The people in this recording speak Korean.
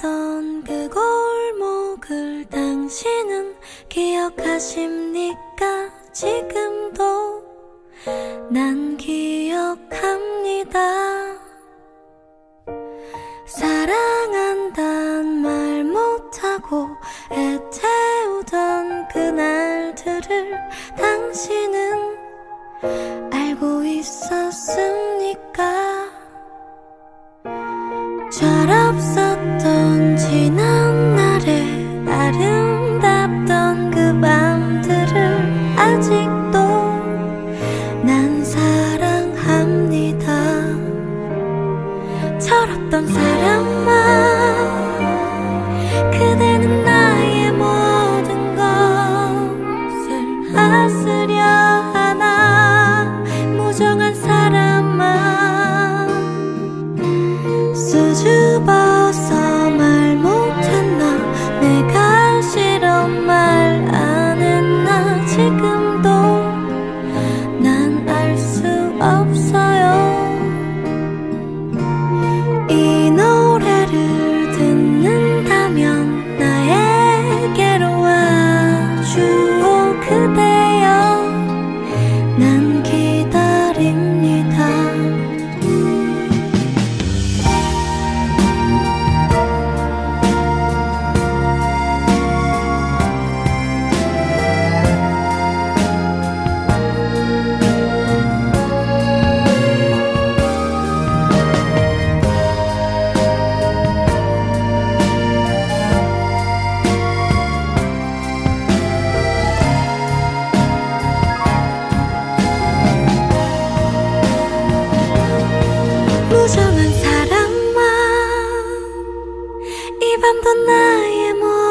쓸쓸하던 그 골목을 당신은 기억하십니까? 지금도 난 기억합니다. 사랑한단 말 못하고 애태우던 그날들을 당신은 알고 있었습니까? 철없었 철없 이 밤도 나의 몸